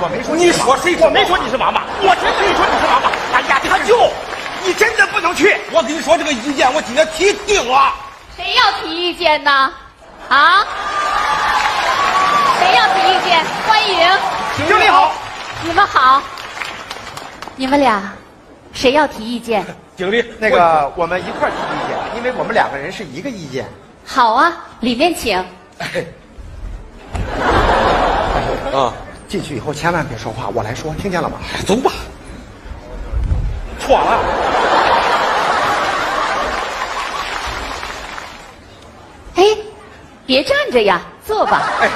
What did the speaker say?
我没说你说谁说我没说你是妈妈，我真没说你是王八。哎呀，他就，你真的不能去。我跟你说这个意见，我今天提定了。谁要提意见呢？啊？谁要提意见？欢迎，经理好，你们好。你们俩，谁要提意见？经理，那个我们一块提意见，因为我们两个人是一个意见。好啊，里面请。哎啊，进去以后千万别说话，我来说，听见了吗？走吧。错了。哎，别站着呀，坐吧。哎，